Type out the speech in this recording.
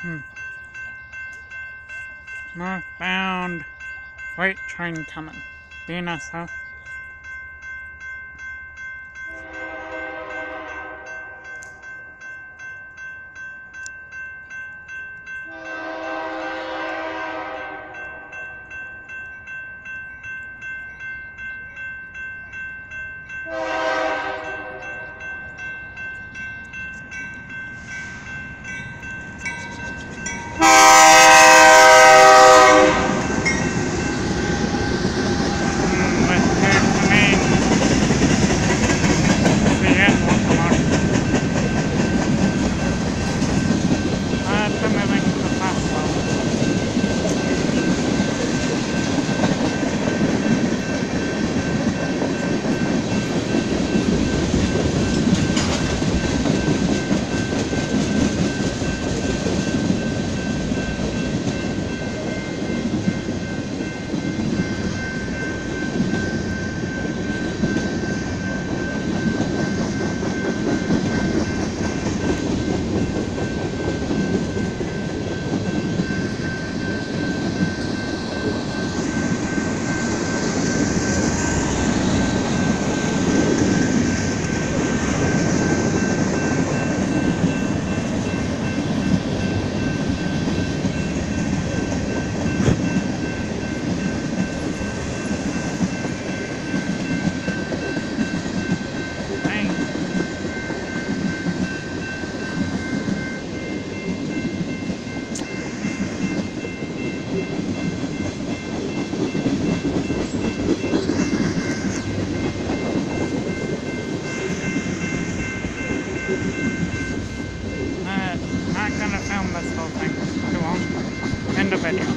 Hmm. Northbound freight train coming. BNSF. Mm, of my round end up at